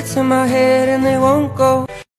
To in my head and they won't go.